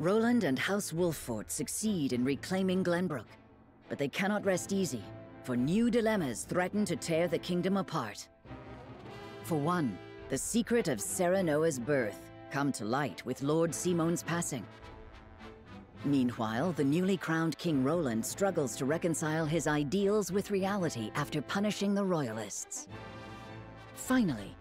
Roland and House Wolffort succeed in reclaiming Glenbrook, but they cannot rest easy, for new dilemmas threaten to tear the kingdom apart. For one, the secret of Serenoa's birth come to light with Lord Simon's passing. Meanwhile, the newly crowned King Roland struggles to reconcile his ideals with reality after punishing the Royalists. Finally,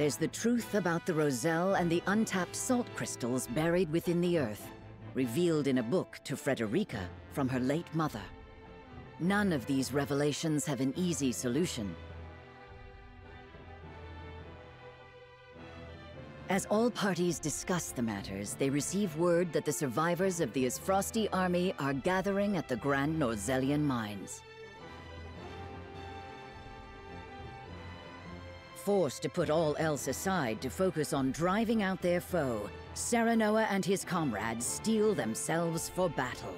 there's the truth about the Roselle and the untapped salt crystals buried within the earth, revealed in a book to Frederica from her late mother. None of these revelations have an easy solution, As all parties discuss the matters, they receive word that the survivors of the Aesfrosti army are gathering at the Grand Norzelian mines. Forced to put all else aside to focus on driving out their foe, Serenoa and his comrades steel themselves for battle.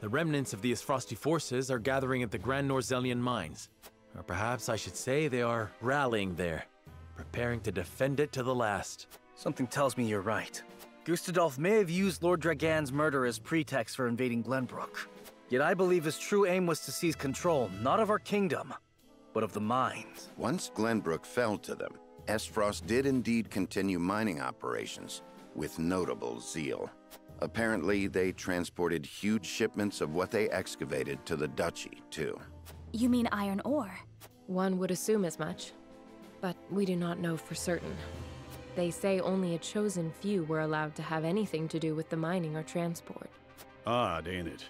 The remnants of the Aesfrosti forces are gathering at the Grand Norzelian mines. Or perhaps I should say they are rallying there, preparing to defend it to the last. Something tells me you're right. Gustadolf may have used Lord Dragan's murder as pretext for invading Glenbrook. Yet I believe his true aim was to seize control, not of our kingdom, but of the mines. Once Glenbrook fell to them, Aesfrost did indeed continue mining operations, with notable zeal. Apparently, they transported huge shipments of what they excavated to the Duchy, too. You mean iron ore? One would assume as much, but we do not know for certain. They say only a chosen few were allowed to have anything to do with the mining or transport. Odd, ain't it?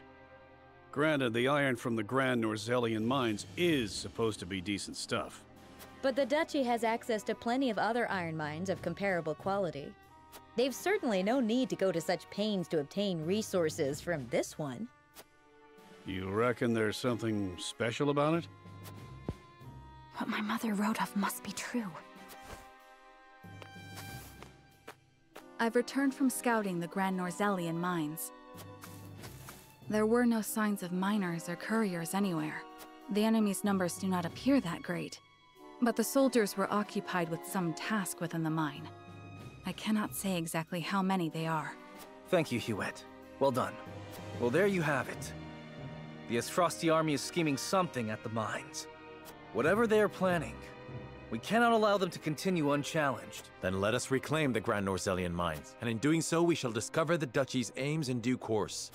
Granted, the iron from the Grand Norzelian mines is supposed to be decent stuff. But the Duchy has access to plenty of other iron mines of comparable quality. They've certainly no need to go to such pains to obtain resources from this one. You reckon there's something special about it? What my mother wrote of must be true. I've returned from scouting the Grand Norzelian mines. There were no signs of miners or couriers anywhere. The enemy's numbers do not appear that great. But the soldiers were occupied with some task within the mine. I cannot say exactly how many they are. Thank you, Hughette. Well done. Well, there you have it. The Aesfrosti army is scheming something at the mines. Whatever they are planning, we cannot allow them to continue unchallenged. Then let us reclaim the Grand Norzelian mines, and in doing so we shall discover the Duchy's aims in due course.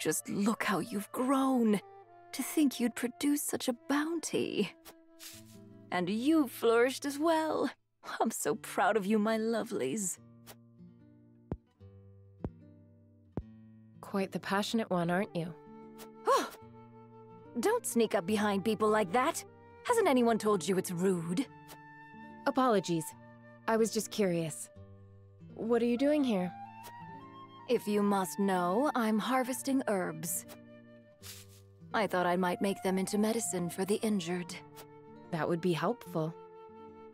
Just look how you've grown. To think you'd produce such a bounty. And you've flourished as well. I'm so proud of you, my lovelies. Quite the passionate one, aren't you? Oh! Don't sneak up behind people like that. Hasn't anyone told you it's rude? Apologies. I was just curious. What are you doing here? If you must know, I'm harvesting herbs. I thought I might make them into medicine for the injured. That would be helpful.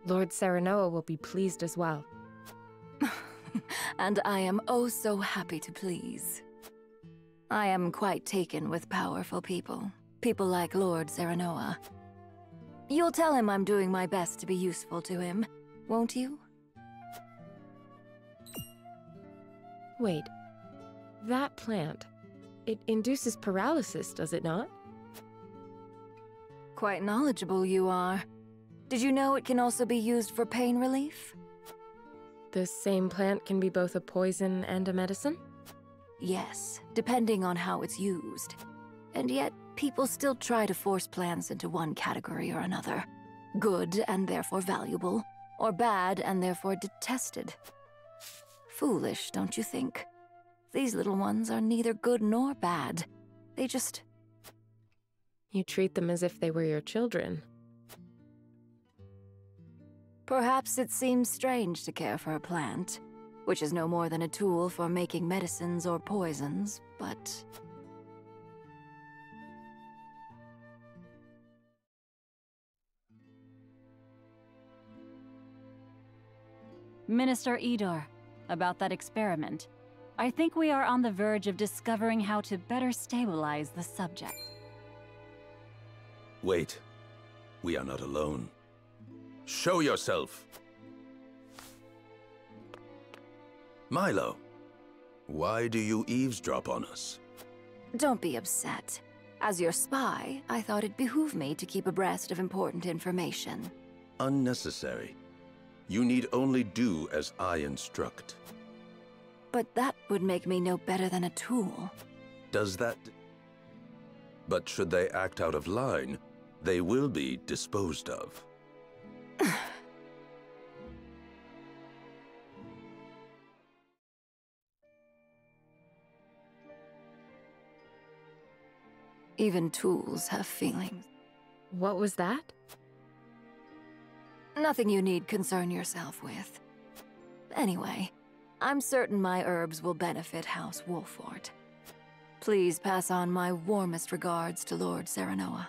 Lord Serenoa will be pleased as well. and I am oh so happy to please. I am quite taken with powerful people. People like Lord Serenoa. You'll tell him I'm doing my best to be useful to him, won't you? Wait, that plant, it induces paralysis, does it not? Quite knowledgeable you are. Did you know it can also be used for pain relief? This same plant can be both a poison and a medicine? Yes, depending on how it's used. And yet, people still try to force plants into one category or another. Good and therefore valuable, or bad and therefore detested. Foolish, don't you think? These little ones are neither good nor bad. They just... You treat them as if they were your children. Perhaps it seems strange to care for a plant, which is no more than a tool for making medicines or poisons, but... Minister Idore, about that experiment. I think we are on the verge of discovering how to better stabilize the subject. Wait. We are not alone. Show yourself! Milo, why do you eavesdrop on us? Don't be upset. As your spy, I thought it behooved me to keep abreast of important information. Unnecessary. You need only do as I instruct. But that would make me no better than a tool. Does that... But should they act out of line, they will be disposed of. Even tools have feelings. What was that? Nothing you need concern yourself with. Anyway, I'm certain my herbs will benefit House Wolffort. Please pass on my warmest regards to Lord Serenoa.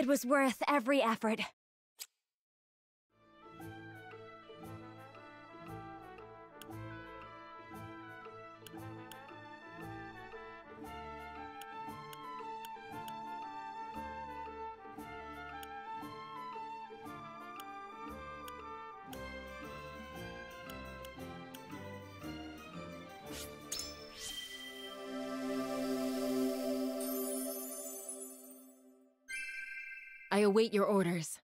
It was worth every effort. I await your orders.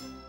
you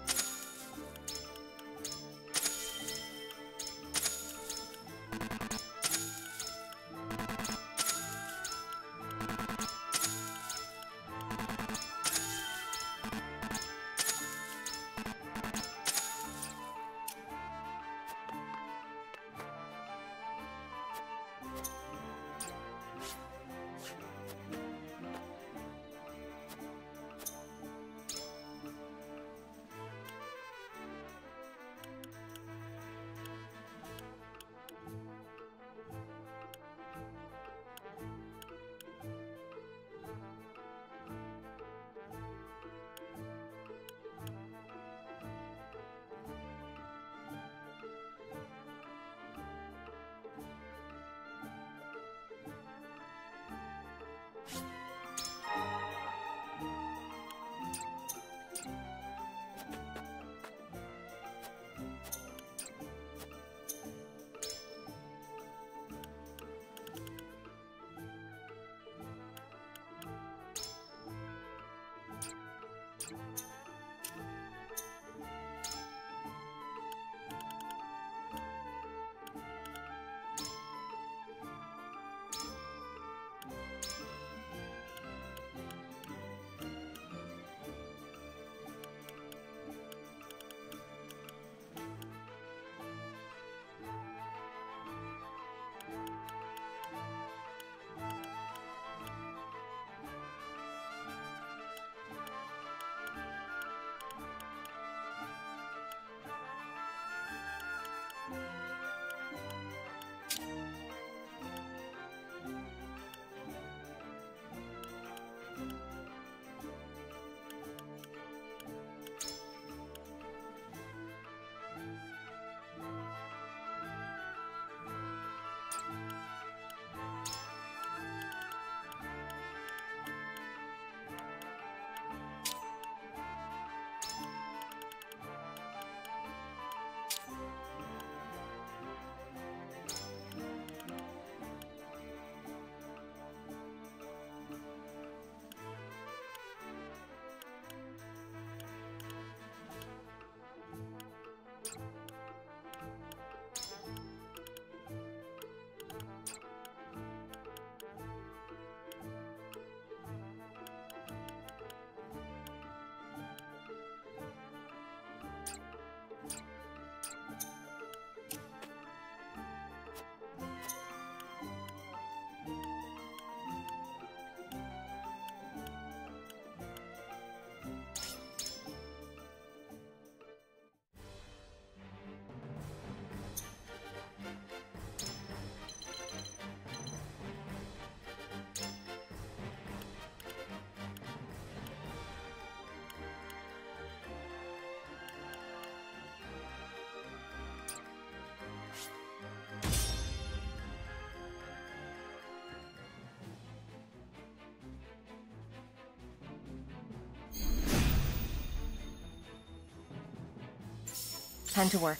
Time to work.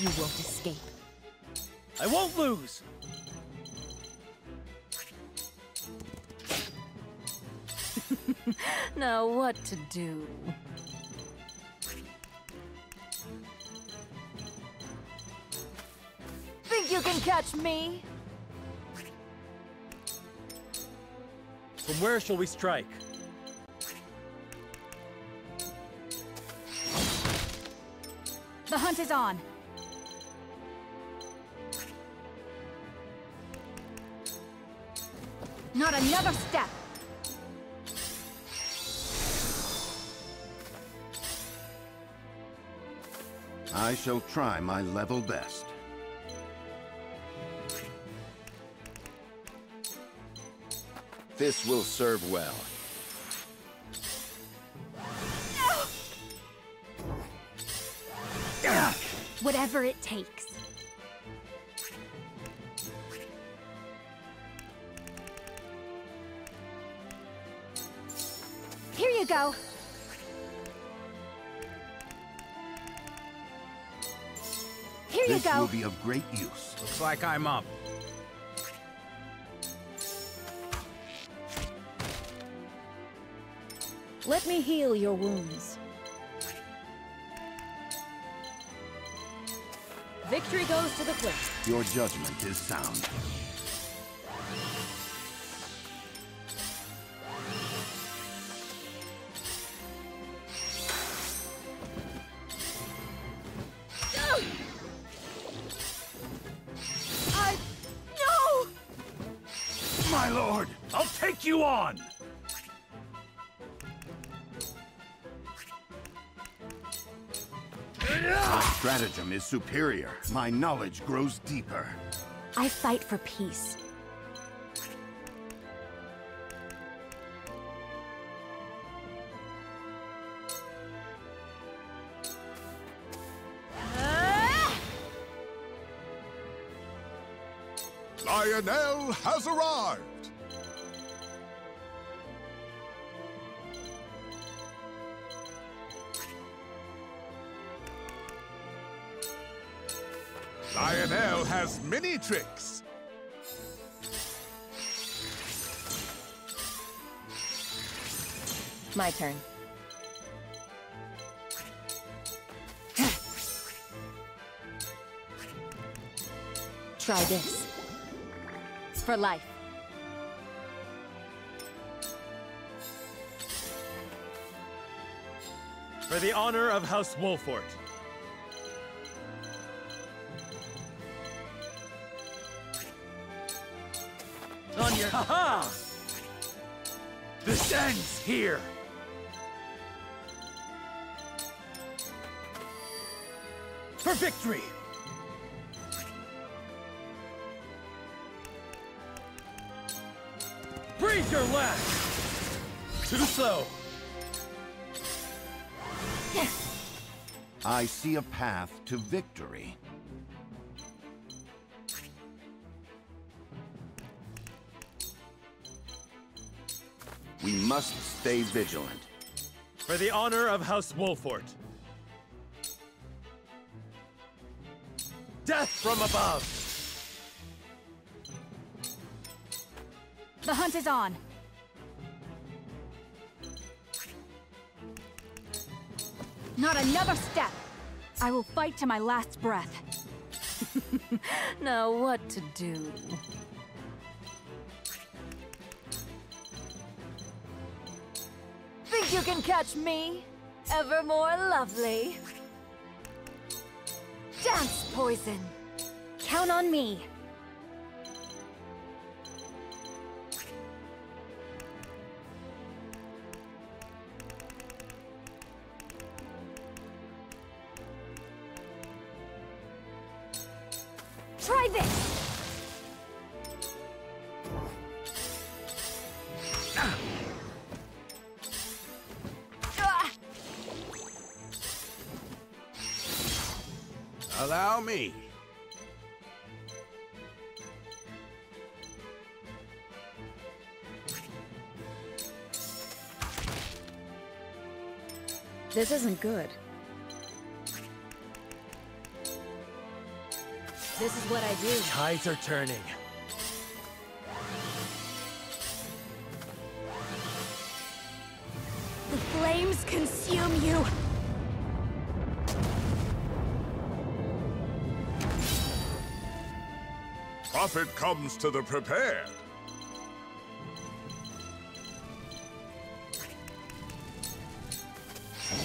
You won't escape. I won't lose! now what to do? Think you can catch me? From where shall we strike? The hunt is on. Not another step. I shall try my level best. This will serve well. Whatever it takes. Here you go. Here you go. This will be of great use. Looks like I'm up. Let me heal your wounds. Victory goes to the Cliff. Your judgment is sound. My stratagem is superior. My knowledge grows deeper. I fight for peace. Lionel has arrived! Has many tricks. My turn. Try this. For life. For the honor of House Wolffort. On your... Ha This ends here! For victory! Breathe your last! Too slow! I see a path to victory. We must stay vigilant. For the honor of House Wolffort. Death from above! The hunt is on. Not another step. I will fight to my last breath. now what to do? Can catch me? Ever more lovely. Dance poison. Count on me. Try this! Allow me. This isn't good. This is what I do. Tides are turning. The flames consume you! Profit comes to the prepared.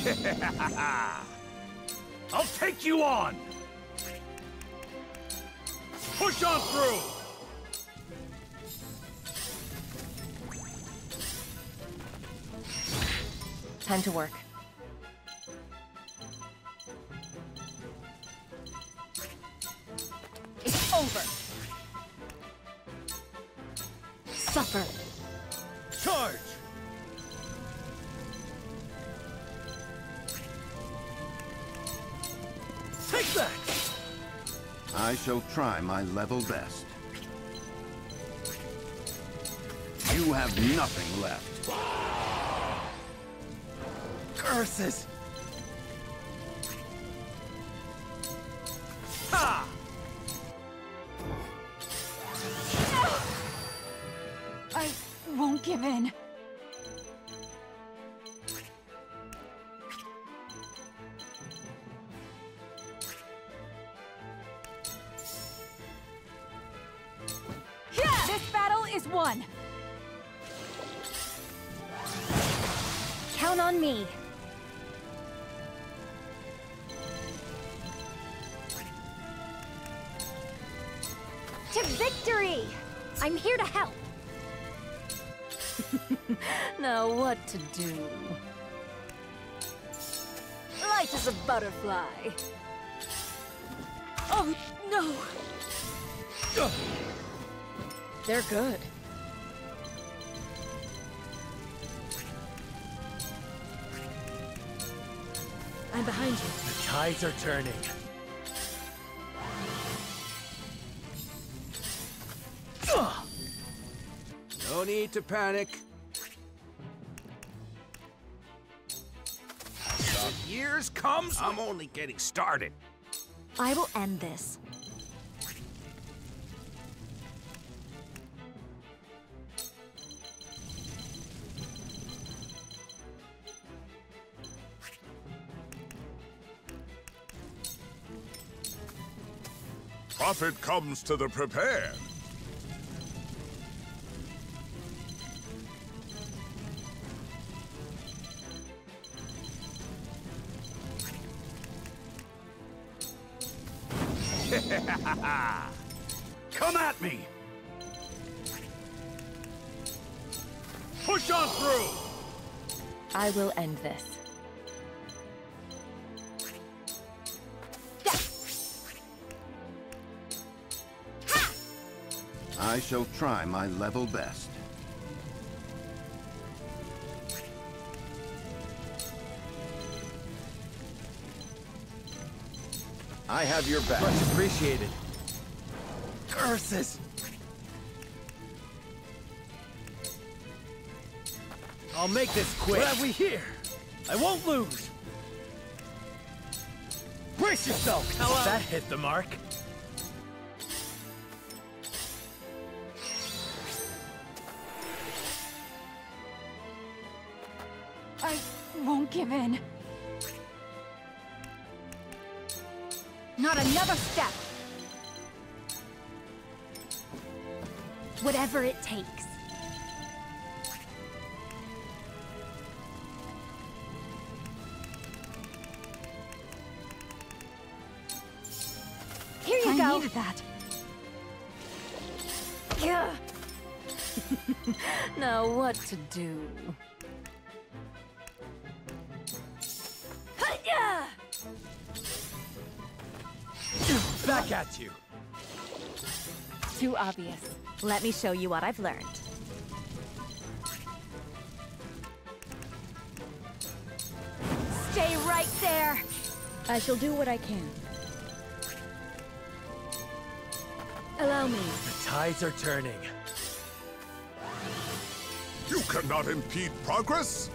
I'll take you on! Push on through! Time to work. Shall try my level best. You have nothing left. Curses! Ha! I won't give in. Now what to do? Light as a butterfly. Oh, no! They're good. I'm behind you. The tides are turning. No need to panic. The years comes, I'm only getting started. I will end this. Profit comes to the prepared. Will end this. I shall try my level best. I have your back. Much appreciated. Curses! I'll make this quick. What have we here? I won't lose! Brace yourself! Hello! That hit the mark. I won't give in. Not another step! Whatever it takes. Here you I go. needed that. Yeah. now what to do? Hi-ya! Back at you. Too obvious. Let me show you what I've learned. Stay right there! I shall do what I can. Allow me. The tides are turning. You cannot impede progress?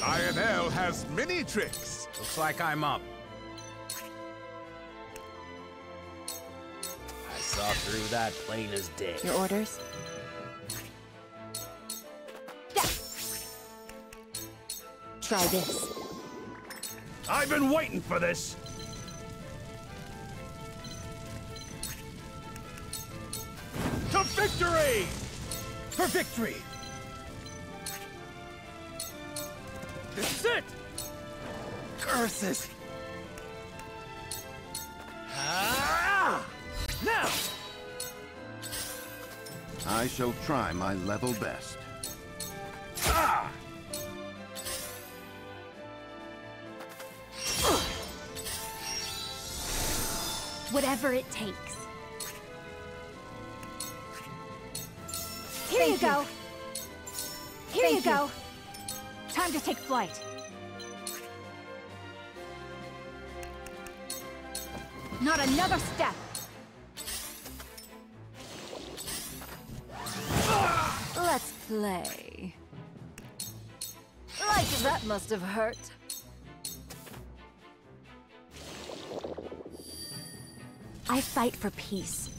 Lionel has many tricks. Looks like I'm up. I saw through that plain as day. Your orders? Try this. I've been waiting for this. To victory! For victory! This is it! Curses! Ah! Now! I shall try my level best. Whatever it takes. Here Thank you you. go. Here Thank you you. go. Time to take flight. Not another step. Let's play. Like that must have hurt. I fight for peace.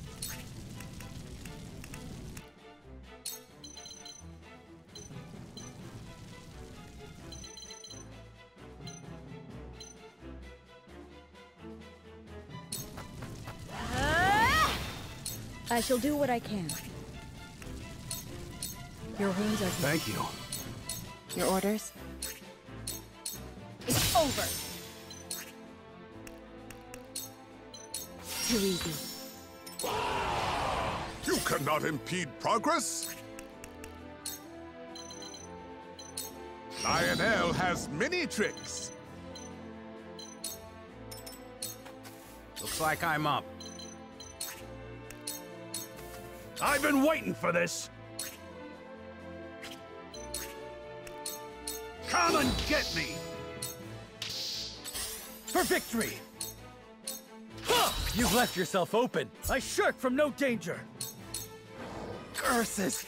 I shall do what I can. Your wounds are Thank you. Your orders? It's over. Too easy. You cannot impede progress. Lionel has many tricks. Looks like I'm up. I've been waiting for this. Come and get me! For victory! You've left yourself open. I shirk from no danger. Curses!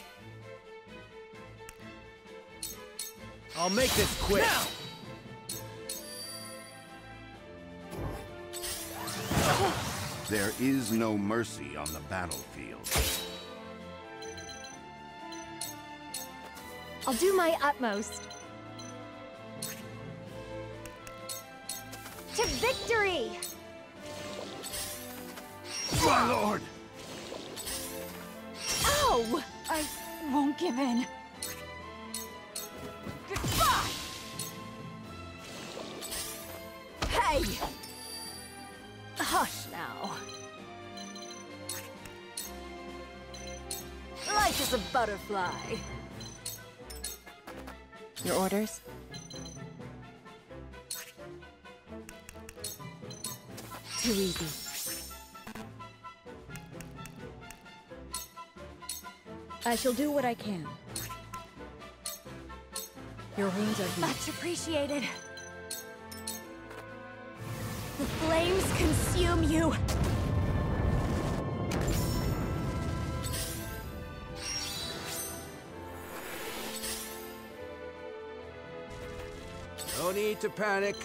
I'll make this quick. Now! There is no mercy on the battlefield. I'll do my utmost. To victory! My lord! Ow! I won't give in. Goodbye! Hey! Hush now. Life is a butterfly. Your orders? Too easy. I shall do what I can. Your wounds are healed. Much appreciated. The flames consume you. No need to panic.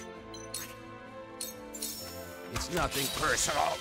It's nothing personal.